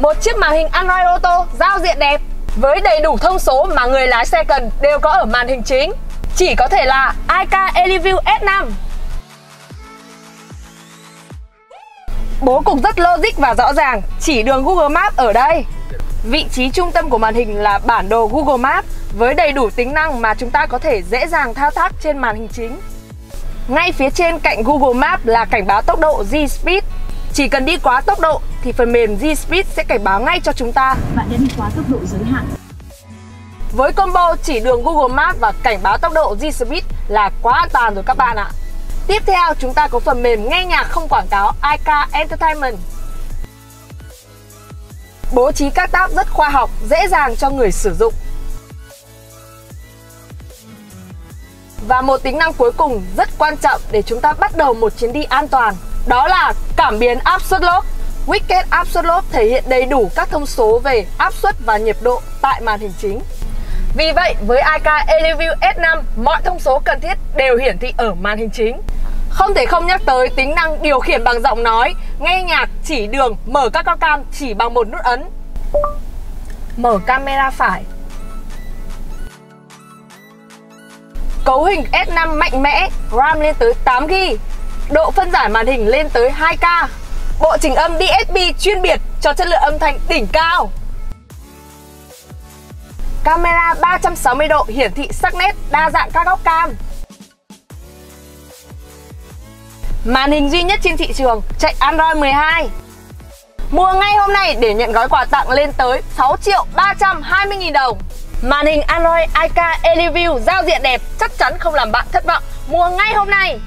Một chiếc màn hình Android Auto giao diện đẹp với đầy đủ thông số mà người lái xe cần đều có ở màn hình chính. Chỉ có thể là iCar Eleview S5. Bố cục rất logic và rõ ràng, chỉ đường Google Maps ở đây. Vị trí trung tâm của màn hình là bản đồ Google Maps với đầy đủ tính năng mà chúng ta có thể dễ dàng thao tác trên màn hình chính. Ngay phía trên cạnh Google Maps là cảnh báo tốc độ G-Speed. Chỉ cần đi quá tốc độ thì phần mềm G-Speed sẽ cảnh báo ngay cho chúng ta. Bạn đã đi quá tốc độ giới hạn. Với combo chỉ đường Google Maps và cảnh báo tốc độ G-Speed là quá an toàn rồi các bạn ạ. Tiếp theo chúng ta có phần mềm nghe nhạc không quảng cáo iCar Entertainment. Bố trí các tab rất khoa học, dễ dàng cho người sử dụng. Và một tính năng cuối cùng rất quan trọng để chúng ta bắt đầu một chuyến đi an toàn đó là cảm biến áp suất lốp Wicket áp suất lốp thể hiện đầy đủ các thông số về áp suất và nhiệt độ tại màn hình chính Vì vậy với iK Eleview S5 mọi thông số cần thiết đều hiển thị ở màn hình chính không thể không nhắc tới tính năng điều khiển bằng giọng nói, nghe nhạc, chỉ đường, mở các cao cam chỉ bằng một nút ấn. Mở camera phải. Cấu hình S5 mạnh mẽ, RAM lên tới 8GB, độ phân giải màn hình lên tới 2K, bộ chỉnh âm DSP chuyên biệt cho chất lượng âm thanh đỉnh cao. Camera 360 độ hiển thị sắc nét đa dạng các góc cam. Màn hình duy nhất trên thị trường chạy Android 12 Mua ngay hôm nay để nhận gói quà tặng lên tới 6 triệu 320 nghìn đồng. Màn hình Android iK Eleview giao diện đẹp chắc chắn không làm bạn thất vọng. Mua ngay hôm nay.